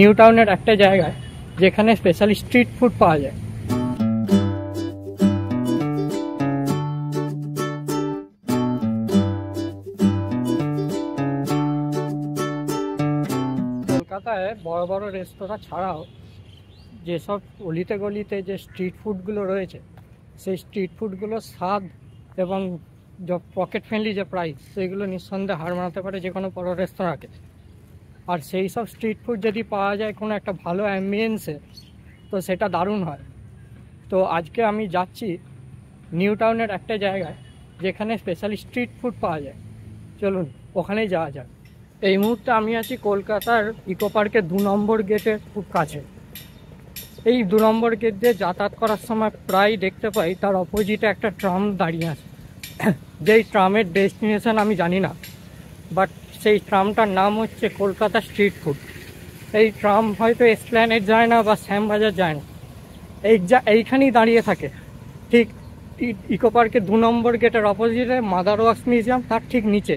New টাউনের একটা জায়গায় যেখানে স্পেশালি স্ট্রিট ফুড পাওয়া যায়। কলকাতায় বড় বড় রেস্তোরাঁ ছাড়াও যেসব অলিতে গলিতে যে স্ট্রিট ফুডগুলো রয়েছে, সেই স্ট্রিট ফুডগুলোর স্বাদ এবং পকেট ফ্রেন্ডলি যে প্রাইস সেগুলো নিঃসন্দেহে হার মানাতে পারে যে কোনো বড় রেস্তোরাঁকে আর সেই সব স্ট্রিট ফুড যদি পাওয়া যায় কোনো একটা ভালো অ্যাম্বিয়েন্সে তো সেটা দারুণ হয়। তো আজকে আমি যাচ্ছি নিউ টাউনের একটা জায়গায়, যেখানে স্পেশালি স্ট্রিট ফুড পাওয়া যায়। চলুন, ওখানেই যাওয়া যাক। এই মুহূর্তে আমি আছি কলকাতার ইকো পার্কের দু নম্বর গেটের খুব কাছে। এই দু নম্বর গেট দিয়ে যাতায়াত করার সময় প্রায় দেখতে পাই তার অপোজিটে একটা ট্রাম দাঁড়িয়ে আছে। যেই ট্রামের ডেস্টিনেশন আমি জানি না বাট সেই ট্রামটার নাম হচ্ছে কলকাতা স্ট্রিট ফুড। এই ট্রাম হয়তো এসপ্ল্যানেট যায় না বা শ্যামবাজার যায় না। এই যা, এইখানেই দাঁড়িয়ে থাকে। ঠিক ইকো পার্কের দু নম্বর গেটের অপোজিটে মাদার ওয়াক্স মিউজিয়াম, তার ঠিক নিচে।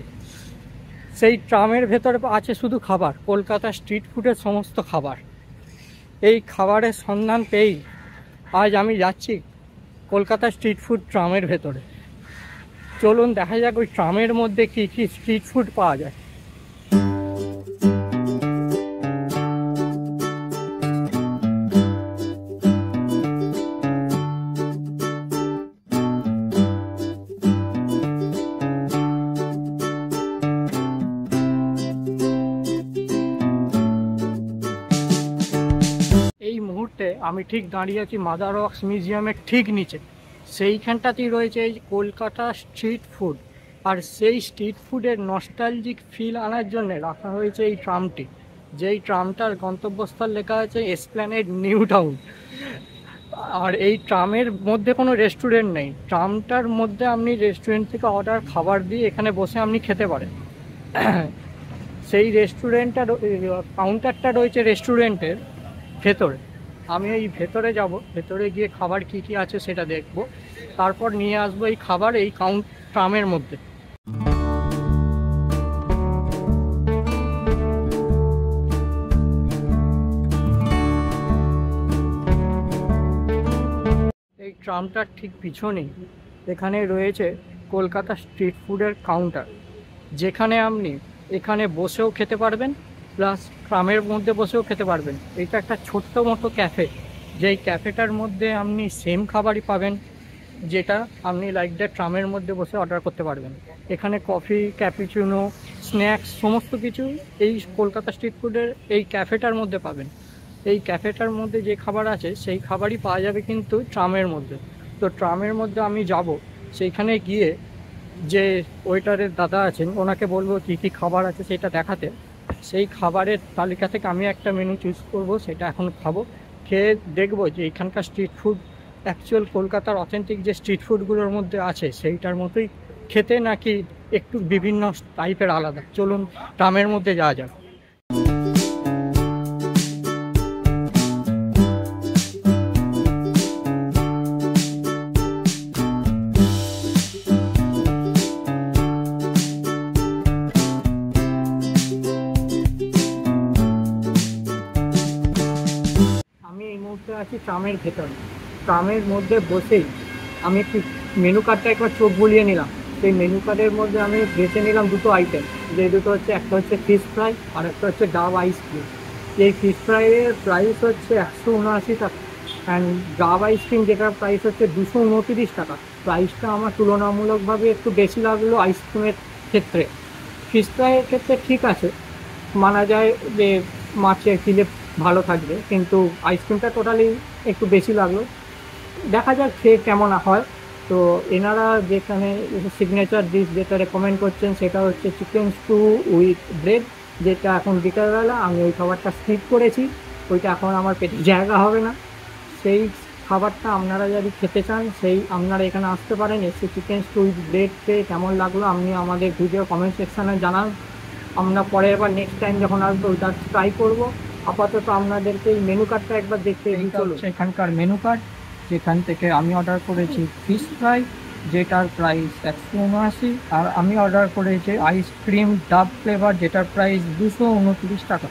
সেই ট্রামের ভেতরে আছে শুধু খাবার, কলকাতা স্ট্রিট ফুডের সমস্ত খাবার। এই খাবারের সন্ধান পেয়েই আজ আমি যাচ্ছি কলকাতা স্ট্রিট ফুড ট্রামের ভেতরে। চলুন দেখা যাক ওই ট্রামের মধ্যে কী কী স্ট্রিট ফুড পাওয়া যায়। মুহূর্তে আমি ঠিক দাঁড়িয়ে আছি মাদার ওয়াক্স মিউজিয়ামের ঠিক নিচে। সেইখানটাতেই রয়েছে এই কলকাতা স্ট্রিট ফুড। আর সেই স্ট্রিট ফুডের নস্টালজিক ফিল আনার জন্য রাখা হয়েছে এই ট্রামটি। যেই ট্রামটার গন্তব্যস্থল লেখা আছে এসপ্ল্যানেড নিউ টাউন আর এই ট্রামের মধ্যে কোনো রেস্টুরেন্ট নেই। ট্রামটার মধ্যে আপনি রেস্টুরেন্ট থেকে অর্ডার খাবার দিয়ে এখানে বসে আপনি খেতে পারেন। সেই রেস্টুরেন্টটা কাউন্টারটা রয়েছে রেস্টুরেন্টের ভেতরে। আমি এই ভেতরে যাব, ভেতরে গিয়ে খাবার কি কি আছে সেটা দেখব। তারপর নিয়ে আসব এই খাবার এই কাউন্ট ট্রামের মধ্যে। এই ট্রামটার ঠিক পিছনেই, এখানে রয়েছে কলকাতা স্ট্রিট ফুডের কাউন্টার। যেখানে আপনি এখানে বসেও খেতে পারবেন প্লাস ট্রামের মধ্যে বসেও খেতে পারবেন। এটা একটা ছোট্ট মতো ক্যাফে। যেই ক্যাফেটার মধ্যে আপনি সেম খাবারই পাবেন, যেটা আপনি লাইক দ্য ট্রামের মধ্যে বসে অর্ডার করতে পারবেন। এখানে কফি ক্যাপিচুনো স্ন্যাক্স সমস্ত কিছু এই কলকাতা স্ট্রিট ফুডের এই ক্যাফেটার মধ্যে পাবেন। এই ক্যাফেটার মধ্যে যে খাবার আছে, সেই খাবারই পাওয়া যাবে কিন্তু ট্রামের মধ্যে। তো ট্রামের মধ্যে আমি যাব, সেইখানে গিয়ে যে ওয়েটারের দাদা আছেন, ওনাকে বলব কী কী খাবার আছে সেটা দেখাতে। সেই খাবারের তালিকা থেকে আমি একটা মেনু চুজ করব, সেটা এখন খাব। খেয়ে দেখব যে এখানকার স্ট্রিট ফুড অ্যাকচুয়াল কলকাতার অথেন্টিক যে স্ট্রিট ফুডগুলোর মধ্যে আছে, সেইটার মতোই খেতে নাকি একটু বিভিন্ন টাইপের আলাদা। চলুন ট্রামের মধ্যে যাওয়া যাক। আছি ট্রামের ভেতরে? ট্রামের মধ্যে বসেই আমি একটু মেনু কার্ডটা একবার চোখ বুলিয়ে নিলাম। সেই মেনু কার্ডের মধ্যে আমি বেছে নিলাম দুটো আইটেম যে দুটো হচ্ছে, একটা হচ্ছে ফিশ ফ্রাই আর একটা হচ্ছে ডাব আইসক্রিম এই ফিশ ফ্রাইয়ের প্রাইস হচ্ছে একশো উনআশি টাকা। অ্যান্ড ডাব আইসক্রিম যেটার প্রাইস হচ্ছে দুশো উনতিরিশ টাকা। প্রাইসটা আমার তুলনামূলকভাবে একটু বেশি লাগল আইসক্রিমের ক্ষেত্রে। ফিশ ফ্রাইয়ের ক্ষেত্রে ঠিক আছে। মানা যায় যে মাছের কিলে ভালো থাকবে, কিন্তু আইসক্রিমটা টোটালি একটু বেশি লাগল। দেখা যাক খেয়ে কেমন হয়। তো এনারা যেখানে সিগনেচার ডিশ যেটা রেকমেন্ড করছেন সেটা হচ্ছে চিকেন স্টু উইথ ব্রেড যেটা এখন বিকালবেলা। আমি ওই খাবারটা স্কিপ করেছি। ওইটা এখন আমার পেটে জায়গা হবে না। সেই খাবারটা আপনারা যদি খেতে চান, সেই আপনারা এখানে আসতে পারেন। এসে চিকেন স্টু উইথ ব্রেড খেয়ে কেমন লাগল আপনি আমাদের ভিডিও কমেন্ট সেকশানে জানান। আমরা পরের বার নেক্সট টাইম যখন আসব, ওইটা ট্রাই করব। আপাতত আপনাদেরকে এই মেনু কার্ডটা একবার দেখতে চলো এখানকার মেনু কার্ড যেখান থেকে আমি অর্ডার করেছি ফিশ ফ্রাই যেটার প্রাইস একশো উনআশি আর আমি অর্ডার করেছি আইসক্রিম ডাব ফ্লেভার যেটার প্রাইস দুশো উনত্রিশ টাকা।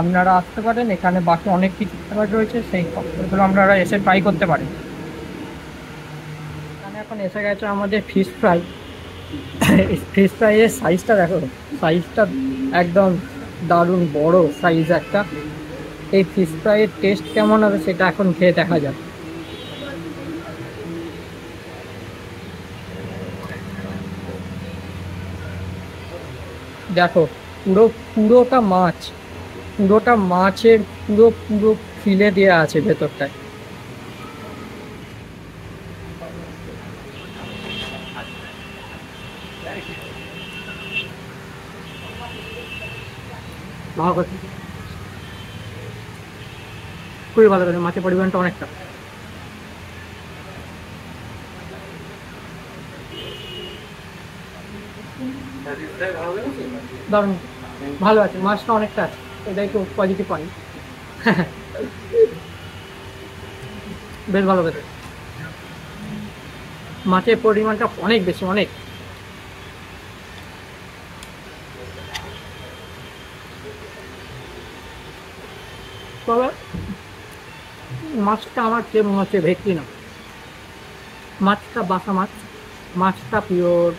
আপনারা আসতে পারেন এখানে বাকি অনেক কিছু খাবার রয়েছে সেই খাবারগুলো আপনারা এসে ট্রাই করতে পারেন। এখানে এখন এসে গেছে আমাদের ফিশ ফ্রাই ফিশ ফ্রাইয়ের সাইজটা দেখো সাইজটা একদম দারুণ বড় সাইজ একটা। এই ফিশ ফ্রাইয়ের টেস্ট কেমন হবে সেটা এখন খেয়ে দেখা যাক। দেখো, পুরো, পুরোটা মাছ, পুরোটা মাছের পুরো পুরো ফিলে দেওয়া আছে ভেতরটায়। ভালো খুবই ভালো করে মাছের পরিমাণটা অনেকটা। দারুণ। ভালো আছে, মাছটা অনেকটা আছে, এটা একটু পজিটিভ পয়েন্ট বেশ ভালো খেতে মাছের পরিমাণটা অনেক বেশি, অনেক তবে মাছটা আমার কে মনে হচ্ছে ভেটকি না। মাছটা বাসা মাছ, মাছটা পিওর।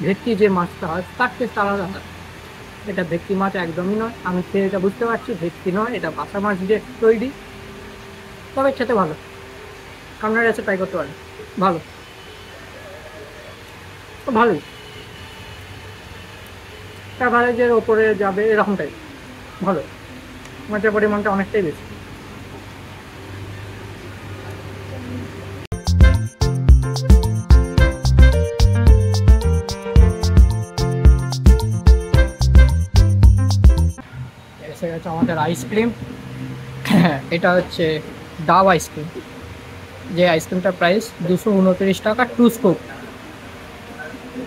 ভেটকি যে মাছটা হয়, তার টেস্ট আলাদা। হয় এটা ভেটকি মাছ একদমই নয়। আমি খেয়ে এটা বুঝতে পারছি, ভেটকি নয়, এটা বাসা মাছ দিয়ে তৈরি। তবে খেতে ভালো। আপনারা এসে ট্রাই করতে পারেন। ভালো। ভালোই। অ্যাভারেজের ওপরে যাবে এরকমটাই। ভালো। মাছের পরিমাণটা অনেকটাই বেশি। গেছে আইসক্রিম এটা হচ্ছে ডাব আইসক্রিম যে আইসক্রিমটার প্রাইস দুশো উনত্রিশ টাকা টু স্কুপ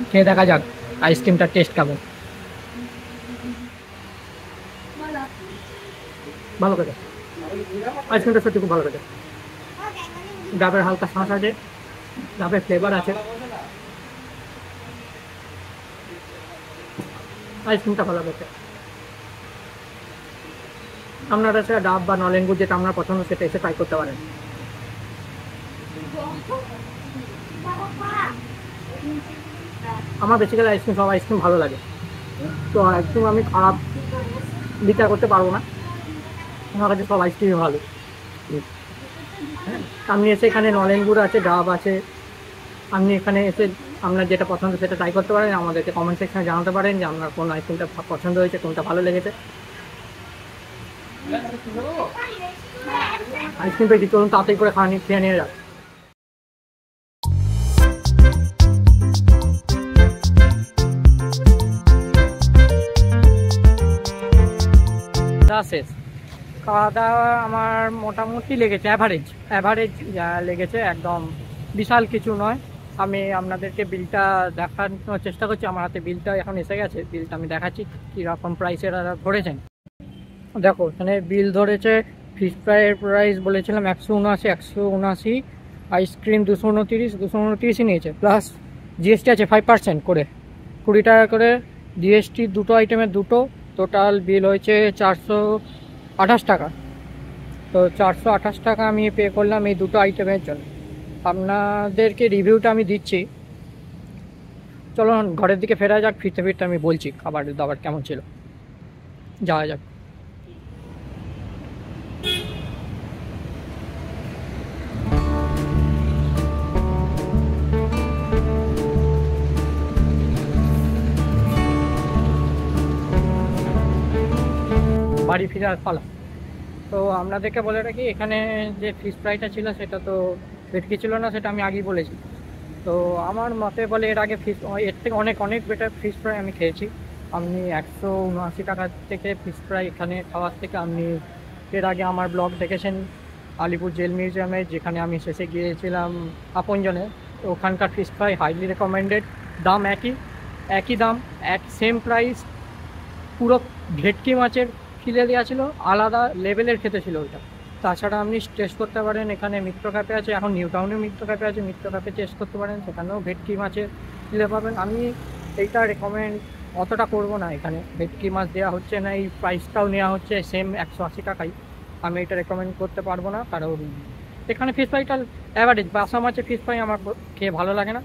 খেয়ে দেখা যাক আইসক্রিমটার টেস্ট কেমন। ভালো খেতে। আইসক্রিমটা সত্যি খুব ভালো খেতে। ডাবের হালকা শাঁস আছে। ডাবের ফ্লেভার আছে। আইসক্রিমটা ভালো খেতে। আপনারা সেটা ডাব বা নলেন গুড় যেটা আপনার পছন্দ সেটা এসে ট্রাই করতে পারেন। আমার বেসিক্যালি আইসক্রিম সব আইসক্রিম ভালো লাগে। তো আইসক্রিম আমি খারাপ বিচার করতে পারব না। আমার কাছে সব আইসক্রিমই ভালো। আপনি এসে এখানে নলেন গুড় আছে, ডাব আছে। আপনি এখানে এসে আপনার যেটা পছন্দ সেটা ট্রাই করতে পারেন। আমাদেরকে কমেন্ট সেকশনে জানাতে পারেন যে আপনার কোন আইসক্রিমটা পছন্দ হয়েছে, কোনটা ভালো লেগেছে। আইসক্রিম পেয়েছি, চলুন তাড়াতাড়ি করে খাওয়া খেয়ে নিয়ে যাক খাওয়া দাওয়া আমার মোটামুটি লেগেছে অ্যাভারেজ অ্যাভারেজ লেগেছে একদম বিশাল কিছু নয়। আমি আপনাদেরকে বিলটা দেখানোর চেষ্টা করছি, আমার হাতে বিলটা এখন এসে গেছে। বিলটা আমি দেখাচ্ছি, কীরকম প্রাইসের ধরেছেন। দেখো, এখানে বিল ধরেছে ফিশ ফ্রাইয়ের প্রাইস বলেছিলাম একশো উনআশি একশো উনআশি আইসক্রিম দুশো উনতিরিশ, দুশো উনতিরিশই নিয়েছে প্লাস জিএসটি আছে ফাইভ পার্সেন্ট করে, কুড়ি টাকা করে জিএসটি দুটো আইটেমের দুটো টোটাল বিল হয়েছে চারশো আঠাশ টাকা। তো চারশো আঠাশ টাকা আমি পে করলাম এই দুটো আইটেমের জন্য। আপনাদেরকে রিভিউটা আমি দিচ্ছি। চলুন ঘরের দিকে ফেরা যাক, ফিরতে ফিরতে আমি বলছি খাবারের দাবার কেমন ছিল। যাওয়া যাক। বাড়ি ফেরার পালা। তো আপনাদেরকে বলে রাখি, এখানে যে ফিশ ফ্রাইটা ছিল সেটা তো ভেটকি ছিল না, সেটা আমি আগেই বলেছি। তো আমার মতে বলে এর আগে ফিস এর থেকে অনেক অনেক বেটার ফিশ ফ্রাই আমি খেয়েছি। আপনি একশো উনআশি টাকা থেকে ফিশ ফ্রাই এখানে খাওয়ার থেকে আপনি এর আগে আমার ব্লগ দেখেছেন, আলিপুর জেল মিউজিয়ামে, যেখানে আমি শেষে গিয়েছিলাম আপনজনে। ওখানকার ফিশ ফ্রাই হাইলি রেকমেন্ডেড দাম একই একই দাম এক সেম প্রাইস পুরো ভেটকি মাছের ফিলে দেওয়া ছিল, আলাদা লেভেলের খেতে ছিল ওইটা। তাছাড়া আপনি টেস্ট করতে পারেন, এখানে মিত্র ক্যাফে আছে, এখন নিউ টাউনেও মিত্র ক্যাফে আছে, মিত্র ক্যাফে টেস্ট করতে পারেন, সেখানেও ভেটকি মাছের ফিলে পাবেন। আমি এইটা রেকমেন্ড অতটা করব না এখানে। ভেটকি মাছ দেওয়া হচ্ছে না, এই প্রাইসটাও নেওয়া হচ্ছে সেম একশো আশি টাকাই। আমি এটা রেকমেন্ড করতে পারব না, কারণ এখানে ফিশ ফ্রাইটা অ্যাভারেজ বাসা মাছের ফিশ ফ্রাই আমার খেয়ে ভালো লাগে না।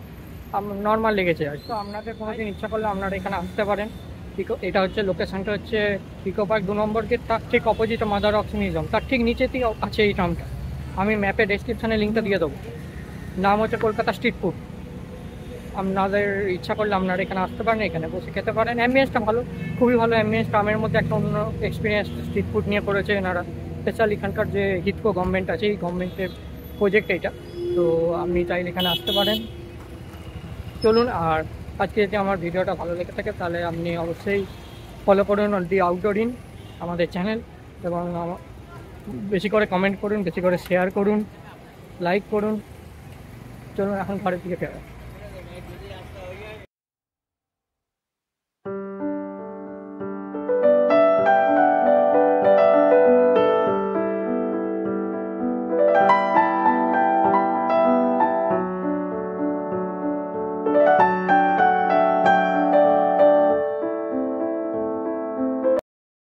নর্মাল লেগেছে। তো আপনাদের কোনো দিন ইচ্ছা করলে আপনারা এখানে আসতে পারেন। পিকো এটা হচ্ছে লোকেশনটা হচ্ছে পিকো পার্ক দু নম্বর গেট তার ঠিক অপোজিট মাদার অক্স মিউজিয়াম তার ঠিক নিচেতেই আছে এই টাউনটা আমি ম্যাপে ডেসক্রিপশানে লিঙ্কটা দিয়ে দেবো। নাম হচ্ছে কলকাতা স্ট্রিট ফুড আপনাদের ইচ্ছা করলে আপনারা এখানে আসতে পারেন, এখানে বসে খেতে পারেন। অ্যাম্বিয়েন্সটা ভালো, খুবই ভালো অ্যাম্বিয়েন্স গ্রামের মধ্যে একটা অন্য এক্সপিরিয়েন্স স্ট্রিট ফুড নিয়ে করেছে এনারা। স্পেশাল এখানকার যে হিতকো গভর্নমেন্ট আছে, এই গভর্নমেন্টের প্রজেক্ট এটা তো আপনি চাইলে এখানে আসতে পারেন। চলুন, আর আজকে যদি আমার ভিডিওটা ভালো লেগে থাকে, তাহলে আপনি অবশ্যই ফলো করুন দি আউটডোর ইন আমাদের চ্যানেল এবং বেশি করে কমেন্ট করুন, বেশি করে শেয়ার করুন লাইক করুন। চলুন, এখন ঘরের দিকে ফেরা